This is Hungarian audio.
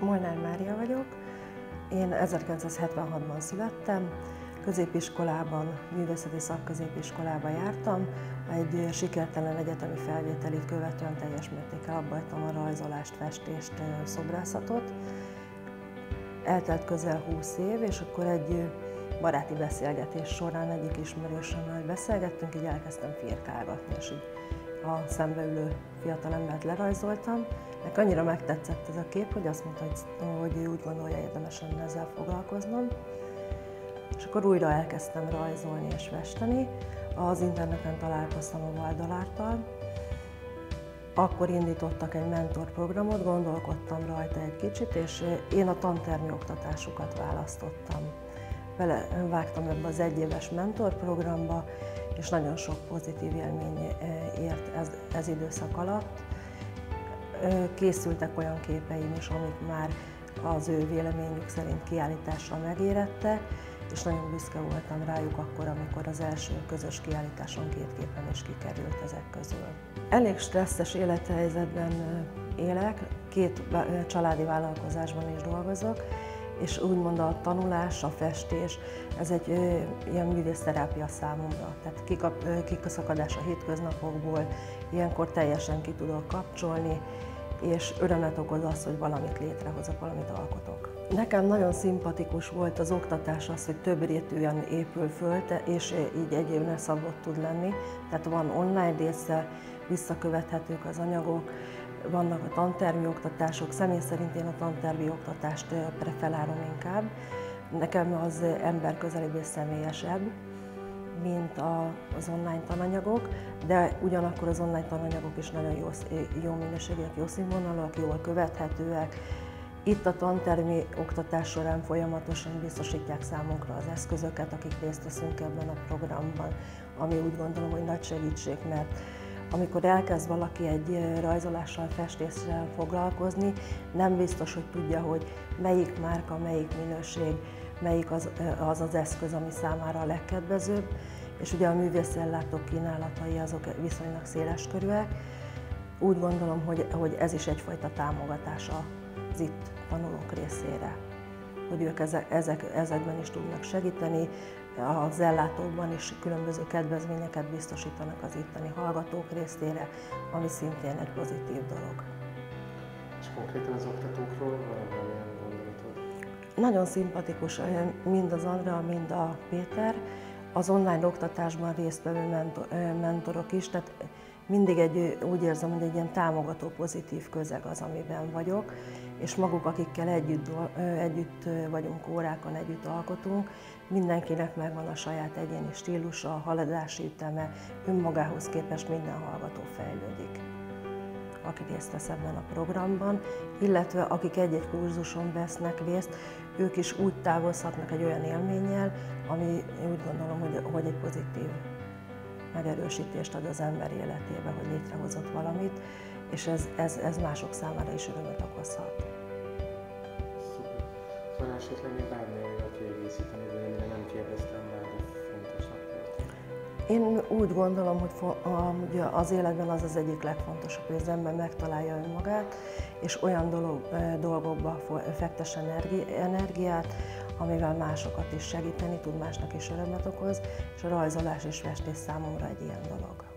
Molnár Mária vagyok. Én 1976-ban születtem, középiskolában, művészeti szakközépiskolában jártam, egy sikertelen egyetemi felvételit követően teljes mértékkel abbahagytam a rajzolást, festést, szobrászatot. Eltelt közel 20 év, és akkor egy baráti beszélgetés során egyik ismerősömmel beszélgettünk, így elkezdtem firkálgatni, és így a szembeülő fiatalembert lerajzoltam. Nekem annyira megtetszett ez a kép, hogy azt mondta, hogy ő úgy gondolja, érdemes lenne ezzel foglalkoznom. És akkor újra elkezdtem rajzolni és festeni. Az interneten találkoztam a Valdalártal. Akkor indítottak egy mentorprogramot, gondolkodtam rajta egy kicsit, és én a tantermi oktatásukat választottam. Bele vágtam ebbe az egyéves mentorprogramba, és nagyon sok pozitív élmény ért ez, ez időszak alatt. Készültek olyan képeim is, amik már az ő véleményük szerint kiállításra megérettek, és nagyon büszke voltam rájuk akkor, amikor az első közös kiállításon két képen is kikerült ezek közül. Elég stresszes élethelyzetben élek, két családi vállalkozásban is dolgozok, és úgymond a tanulás, a festés, ez egy ö, ilyen művészterápia számomra. Tehát kikap, kikaszakadás a hétköznapokból, ilyenkor teljesen ki tudok kapcsolni, és örömet okoz az, hogy valamit létrehozok, valamit alkotok. Nekem nagyon szimpatikus volt az oktatás az, hogy több rétűen épül föl, és így egy évne szabott tud lenni. Tehát van online része, visszakövethetők az anyagok, vannak a tantermi oktatások, személy szerint én a tantermi oktatást preferálom inkább. Nekem az ember közelibb és személyesebb, mint a, az online tananyagok, de ugyanakkor az online tananyagok is nagyon jó, jó minőségűek, jó színvonalak, jól követhetőek. Itt a tantermi oktatás során folyamatosan biztosítják számunkra az eszközöket, akik részt veszünk ebben a programban, ami úgy gondolom, hogy nagy segítség, mert amikor elkezd valaki egy rajzolással, festéssel foglalkozni, nem biztos, hogy tudja, hogy melyik márka, melyik minőség, melyik az, az az eszköz, ami számára a legkedvezőbb, és ugye a művészellátók kínálatai azok viszonylag széles körűek. Úgy gondolom, hogy, hogy ez is egyfajta támogatás az itt tanulók részére, hogy ők ezek, ezek, ezekben is tudnak segíteni, az ellátókban is különböző kedvezményeket biztosítanak az itteni hallgatók részére, ami szintén egy pozitív dolog. És konkrétan az oktatókról van valamilyen gondolatod? Nagyon szimpatikus mind az Andrea, mind a Péter. Az online oktatásban résztvevő mentorok is, tehát mindig egy, úgy érzem, hogy egy ilyen támogató, pozitív közeg az, amiben vagyok, és maguk, akikkel együtt, együtt vagyunk órákon, együtt alkotunk, mindenkinek megvan a saját egyéni stílusa, a haladási üteme, önmagához képest minden hallgató fejlődik aki részt vesz ebben a programban, illetve akik egy-egy kurzuson vesznek részt, ők is úgy távozhatnak egy olyan élménnyel, ami úgy gondolom, hogy, hogy egy pozitív megerősítést ad az ember életébe, hogy létrehozott valamit, és ez, ez, ez mások számára is örömet okozhat. Esetleg még bármi olyat kiegészíteni, de én nem kérdeztem rá, de fontosnak Én úgy gondolom, hogy az életben az az egyik legfontosabb, hogy az ember megtalálja önmagát, és olyan dolog, dolgokba fektesse energiát, amivel másokat is segíteni tud, másnak is örömet okoz, és a rajzolás és festés számomra egy ilyen dolog.